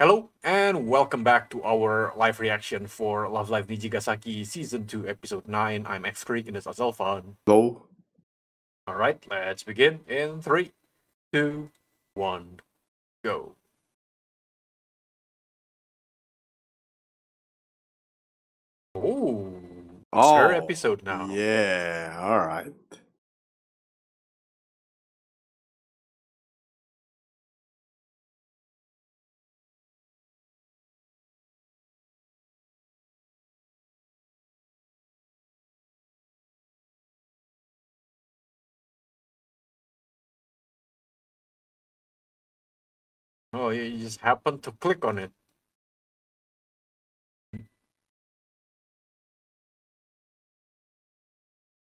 Hello and welcome back to our live reaction for Love Live Nijigasaki Season 2 Episode 9. I'm X Creek and this is. Hello. Alright, let's begin in 3, 2, 1, go. Ooh, it's her oh, episode now. Oh, Yeah, all Oh, you just happened to click on it.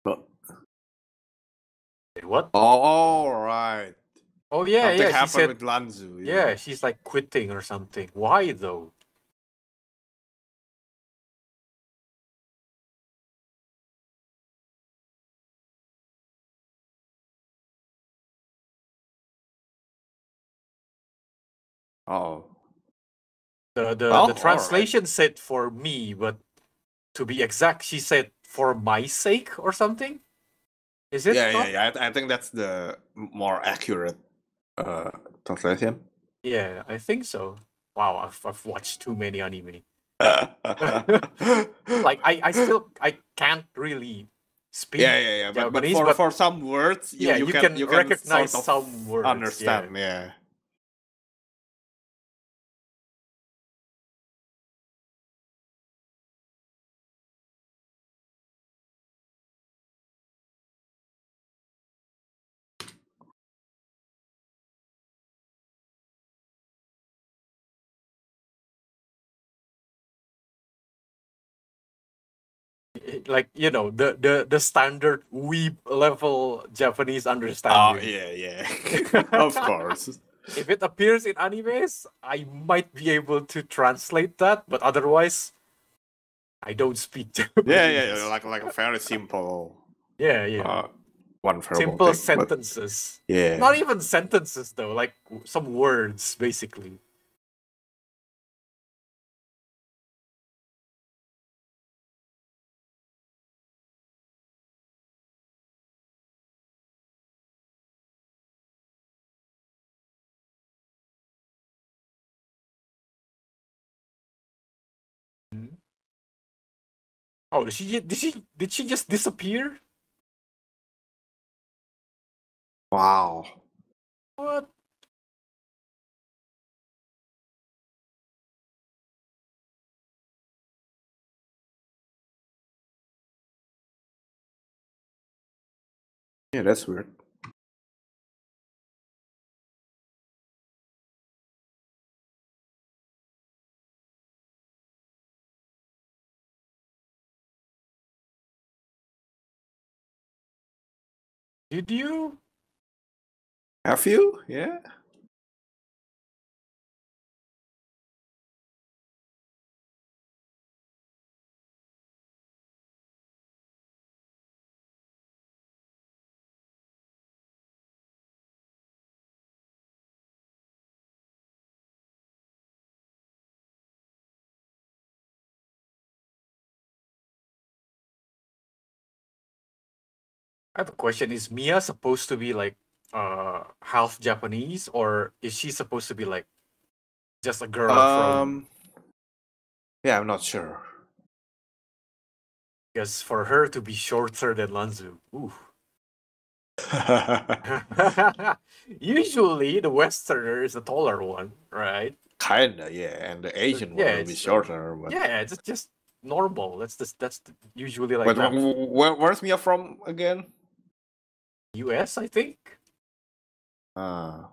But, What? oh, all right. Oh, yeah, Something yeah. She happened said, with Lanzhu. yeah, she's like quitting or something. Why though? Oh. The the, Well, the translation said for me, but to be exact, she said for my sake or something. Is it? Yeah, yeah, not? yeah. I, I think that's the more accurate uh, translation. Yeah, I think so. Wow, I've I've watched too many anime. like, Like I I still I can't really speak. yeah, yeah, yeah. But, but for, but- for some words, you, yeah, you, you can, can you can recognize sort of some words. Understand, yeah. I- Like you know the the the standard weeb level Japanese understanding. Oh, yeah, yeah. of course. if it appears in animes, I might be able to translate that, but otherwise, I don't speak Japanese. Yeah, yeah, yeah. Like, like a very simple yeah, yeah. uh, one Simple thing, but- sentences. Yeah. Not even sentences though, like some words basically. Oh, did she did she did she just disappear? Wow. What? Yeah, that's weird. Did you? Have you? Yeah. I have a question. Is Mia supposed to be like uh half Japanese or is she supposed to be like just a girl from Um. Yeah, I'm not sure. because for her to be shorter than Lanzhu. Ooh. Usually the westerner is the taller one, right? Kinda, yeah. And the Asian one yeah, will be shorter. But, Yeah, it's just normal. That's just that's usually like but that. wh- wh- where, where's Mia from again? US, I think. Uh,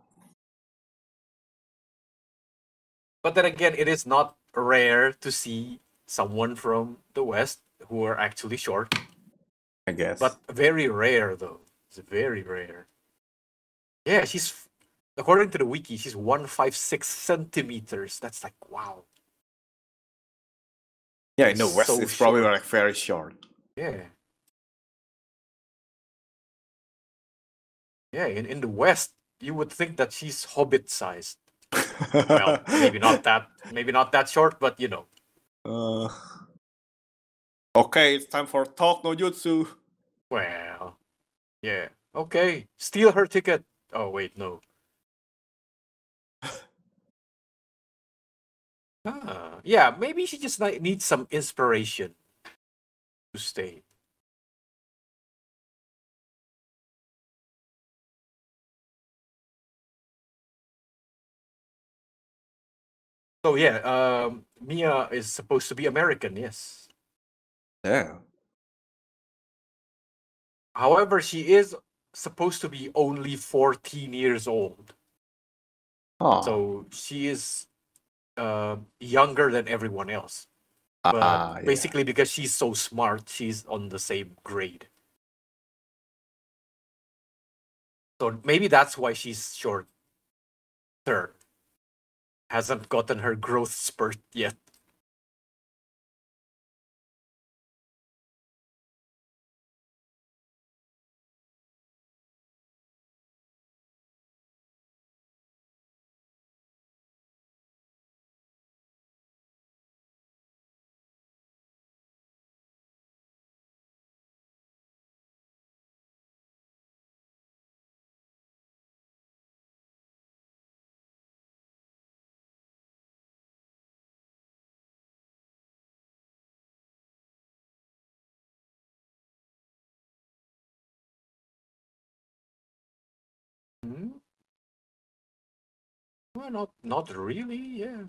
But then again, it is not rare to see someone from the West who are actually short. I guess. But very rare though. It's very rare. Yeah, she's according to the wiki, she's one five six centimeters. That's like wow. yeah, no, West, so it's probably short. like very short. Yeah. Yeah, in, in the West, you would think that she's hobbit sized. Well, maybe not that, maybe not that short, but you know. Uh, okay, it's time for talk no jutsu. Well, yeah. Okay, steal her ticket. Oh wait, no. Ah, yeah, maybe she just like needs some inspiration to stay. So yeah, um, Mia is supposed to be American, yes. Yeah. However, she is supposed to be only 14 years old. Oh. So she is uh, younger than everyone else. But ah, yeah. basically, because she's so smart, she's on the same grade. So maybe that's why she's short. Third. Hasn't gotten her growth spurt yet. Not not really. Yeah.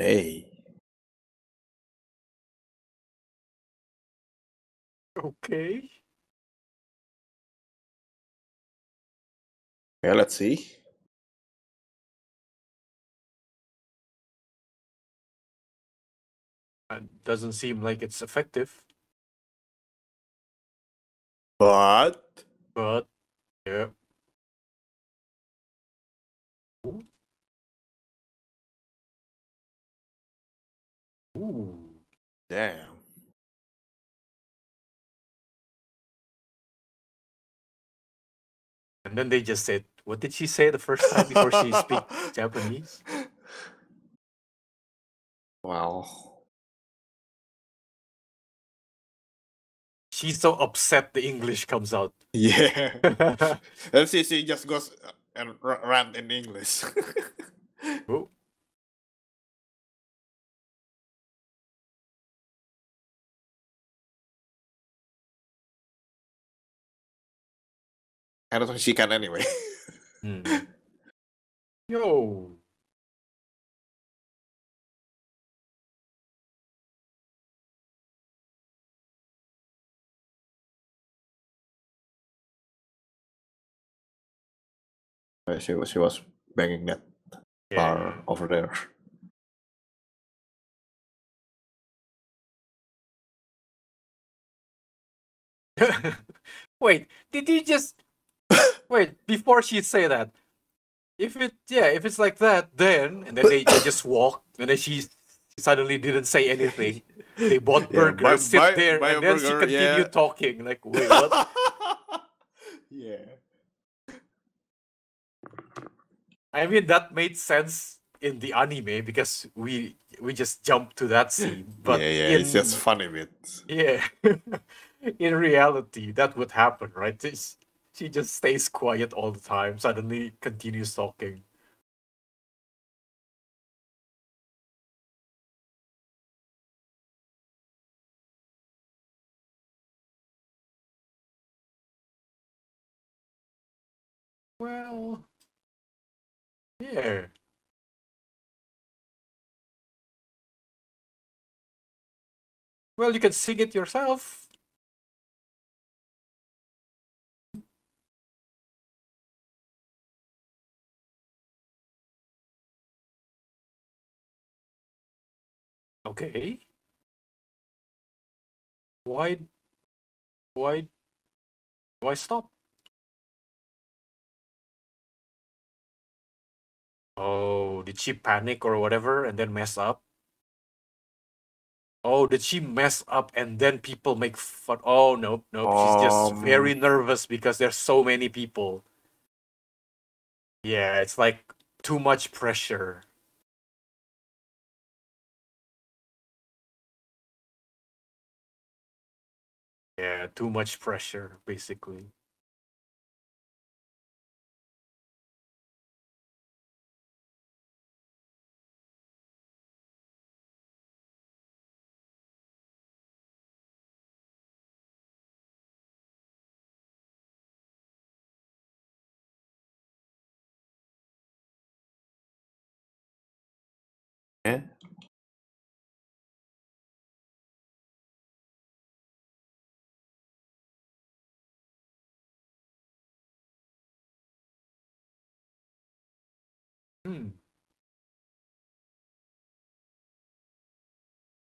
Hey. Okay. Yeah, let's see. Uh, doesn't seem like it's effective, But but yeah. Ooh. Ooh. damn. And then they just said, what did she say the first time before she speak Japanese? Wow. She's so upset the English comes out. Yeah. and she just goes uh, and r- rant in English. Oh. I don't think she can anyway. Hmm. Yo. Uh, she was she was banging that bar over there. Wait, did you just wait before she say that? If it yeah, if it's like that, then and then they, they just walk and then she suddenly didn't say anything. They bought Yeah, burgers, buy- sit buy- there, buy and then she burger, continued yeah. talking. Like, wait, what? yeah. I mean, that made sense in the anime because we we just jumped to that scene. But yeah, yeah, in, it's just funny bit. yeah, in reality, that would happen, right? It's- she just stays quiet all the time, suddenly continues talking. Well, yeah. Well, you can sing it yourself. Okay. Why, why, why stop? Oh, did she panic or whatever and then mess up? Oh, did she mess up and then people make fun? Oh, nope, nope. She's just very Um. nervous because there's so many people. Yeah, it's like too much pressure. Too much pressure, basically. Hmm.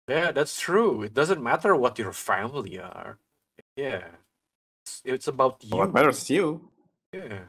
Yeah, that's true. It doesn't matter what your family are. Yeah. It's, it's about you. What matters is you. Yeah.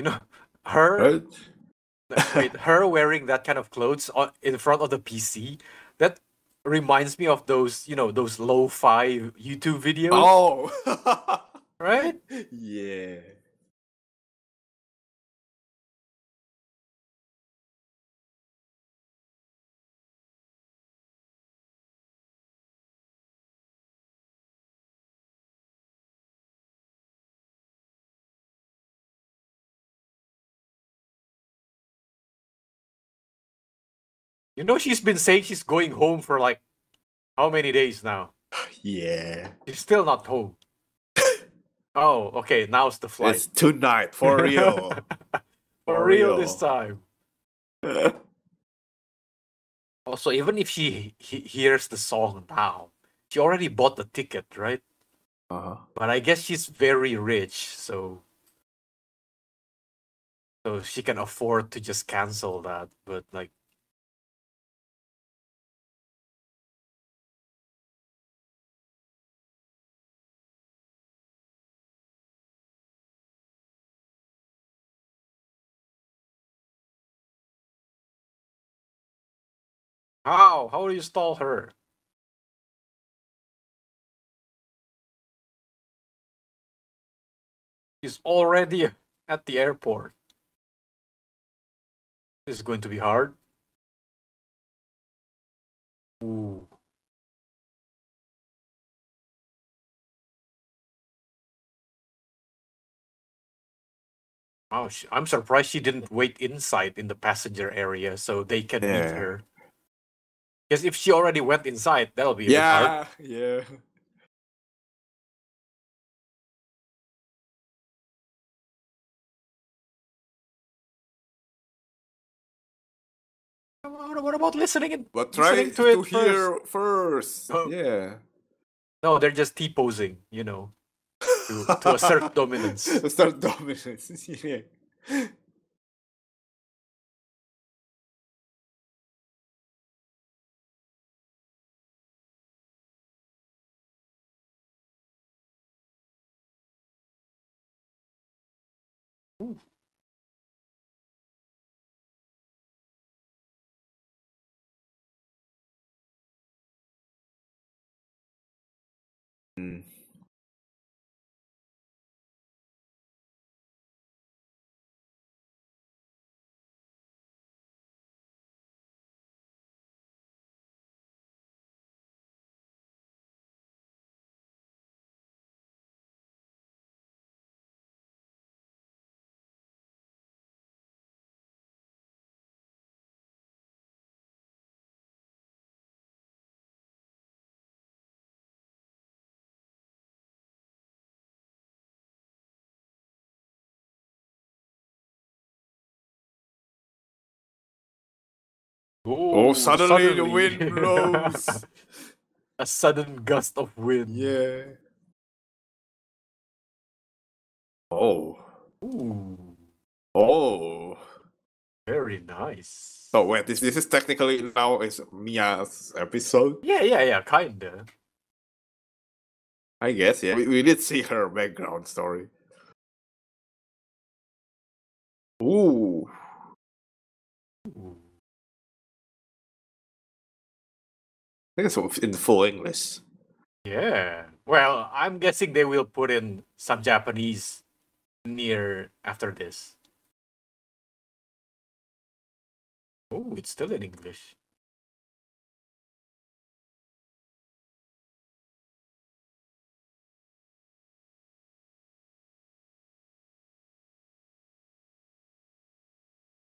You know, her Right? wait, her wearing that kind of clothes on, in front of the PC, that reminds me of those, you know, those lo-fi YouTube videos, Oh. right? yeah. You know, she's been saying she's going home for like how many days now? Yeah. She's still not home. oh, okay. Now's the flight. It's tonight for real. for for real this real. time. Also, even if she he- hears the song now, she already bought the ticket, right? uh-huh. But I guess she's very rich, so so she can afford to just cancel that. But like, how how do you stall her? She's already at the airport. This is going to be hard. Ooh. Oh, sh- I'm surprised she didn't wait inside in the passenger area so they can meet her. Because if she already went inside, that'll be a hard. Yeah. Yeah. What, what about listening in? But try listening to, to it hear first. Oh. Yeah. No, they're just T posing, you know, to, to assert dominance. Assert dominance. yeah. Mm. Oh, Ooh, suddenly the wind blows. A sudden gust of wind. yeah. Oh. Ooh, Oh. very nice. Oh wait, this this is technically now is Mia's episode. Yeah, yeah, yeah, kinda. I guess, yeah. We, we did see her background story. Ooh. I think it's in full English. Yeah. Well, I'm guessing they will put in some Japanese near after this. Oh, it's still in English.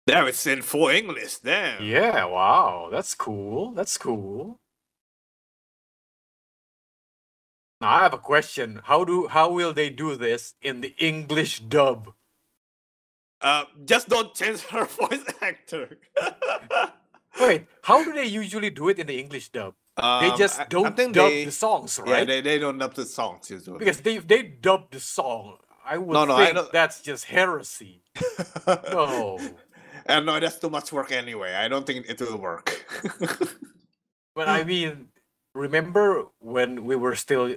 Damn, it's in full English. Damn. Yeah, wow. That's cool. That's cool. Now I have a question. How do how will they do this in the English dub? Uh, just don't change her voice actor. Wait, how do they usually do it in the English dub? They Um, just I- I don't think dub they- the songs, right? Yeah, they, they don't dub the songs usually. Because they they dub the song. I would No, no, think don't- that's just heresy. No. And no, that's too much work anyway. I don't think it will work. But I mean, remember when we were still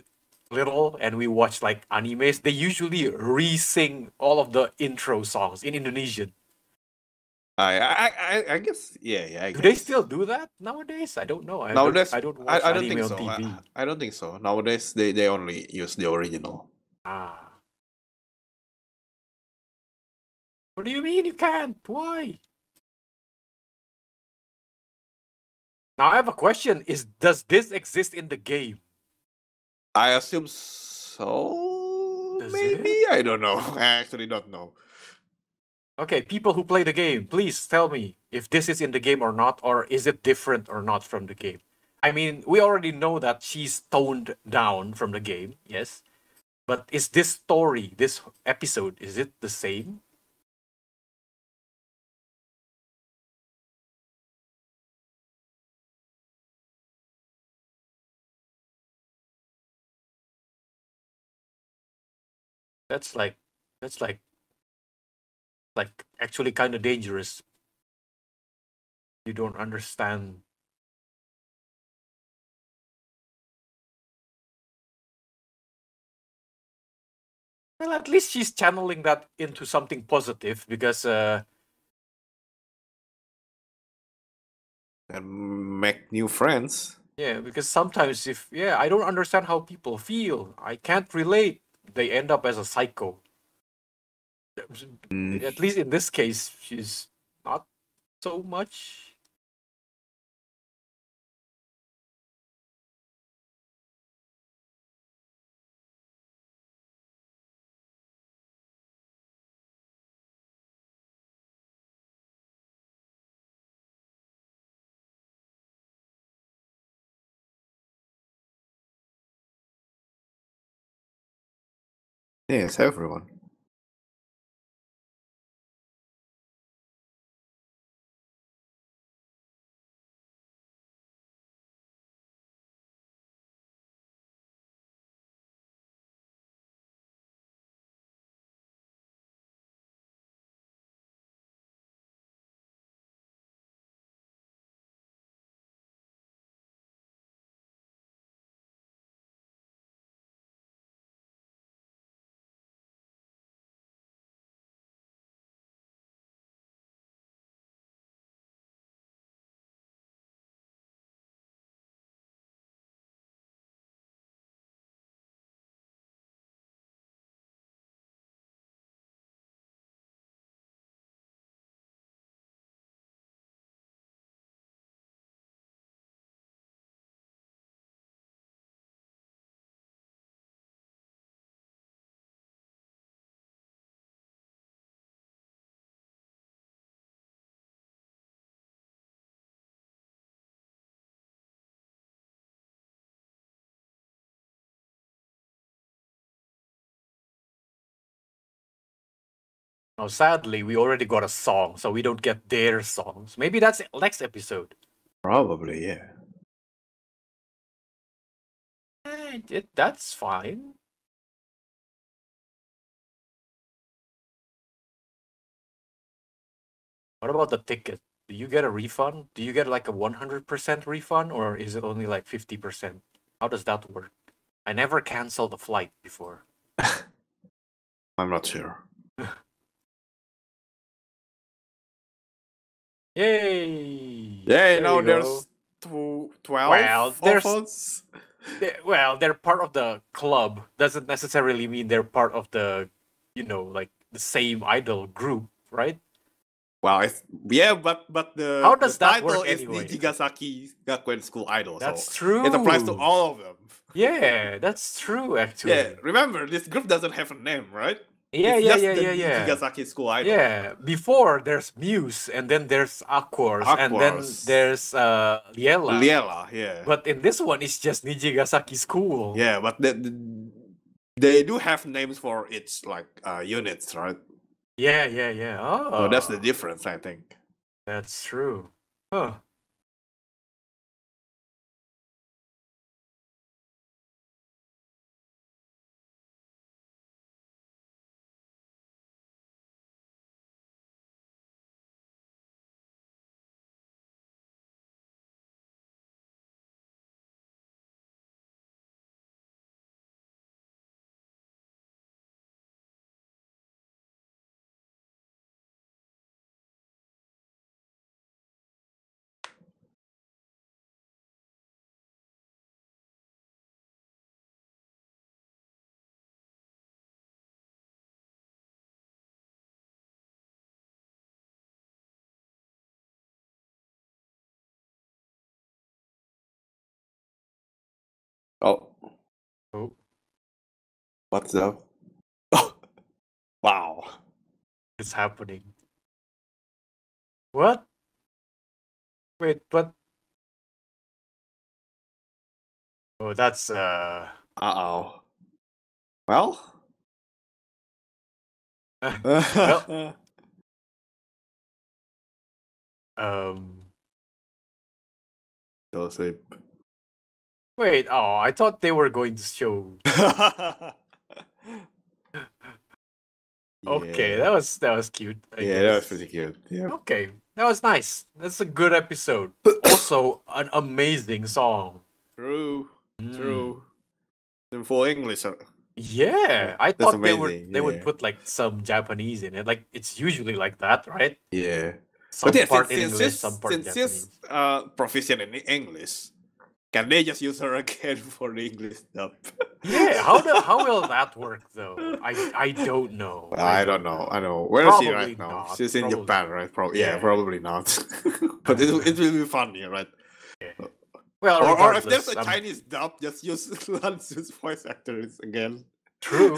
little and we watch like animes? They usually re-sing all of the intro songs in Indonesian. I, I I I guess yeah yeah. I Do they still do that nowadays? I don't know. I Nowadays, don't, I don't watch I, I don't anime think on so. I, TV. I don't think so. Nowadays, they, they only use the original. Ah. What do you mean you can't? Why? Now I have a question. Is does this exist in the game? I assume so. Does maybe I don't know. I actually don't know. Okay, people who play the game, please tell me if this is in the game or not, or is it different or not from the game. I mean, we already know that she's toned down from the game, yes. But is this story, this episode, is it the same? That's like that's like like actually kind of dangerous. You don't understand. Well, at least she's channeling that into something positive because uh And make new friends. yeah, because sometimes if yeah, I don't understand how people feel. I can't relate. They end up as a psycho. Mm, At least in this case, she's not so much. Yes, everyone. Now, sadly, we already got a song, so we don't get their songs. Maybe that's next episode. Probably, yeah. It, that's fine. What about the ticket? Do you get a refund? Do you get like a 100% refund or is it only like 50%? How does that work? I never canceled a flight before. I'm not sure. Yay! Yeah, There now there's go. tw- 12 Well, there's- us. They- well, they're part of the club. Doesn't necessarily mean they're part of the, you know, like the same idol group, right? Well, it's, yeah, but but the, How does the that title work is anyway? Nijigasaki Gakuen School Idol. That's so true. It applies to all of them. Yeah, that's true. Actually. Yeah, remember this group doesn't have a name, right? Yeah, It's yeah, yeah, yeah, yeah. Nijigasaki School Idol. Yeah, before there's Muse, and then there's Aqours, and then there's uh Liella. Liella, yeah. But in this one, it's just Nijigasaki School. yeah, but the, the, they do have names for its like uh, units, right? yeah, yeah, yeah. Oh, So that's the difference, I think. That's true. Huh. What's up? Oh, wow. it's happening. What? Wait, what? Oh, that's uh. Uh oh. Well. Well. um. Go sleep. Wait. Oh, I thought they were going to show. Okay, Yeah. that was that was cute. I yeah, that was pretty cute. Yeah. Okay, that was nice. That's a good episode. also, an amazing song. True. Mm. True. In full English. Yeah, I That's thought they would amazing, they would put like some Japanese in it. Like it's usually like that, right? Yeah. Some but yeah, part since, in since, English, she's- some part since Japanese. she's uh, proficient in English, can they just use her again for the English dub? Yeah, how do, how will that work though? I I don't know. I don't know. I know. Where is she right now? not, She's in probably Japan, right? Probably. Yeah, Yeah. probably not. but it, it will be funny, right? Well, Or, or if there's a Chinese dub, just use Lanzhu's voice actors again. true.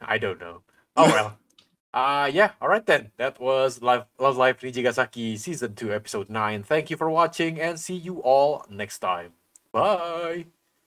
I don't know. Oh well. Uh yeah, all right then. That was Live Love Life Nijigasaki season 2 episode 9. Thank you for watching and see you all next time. Bye.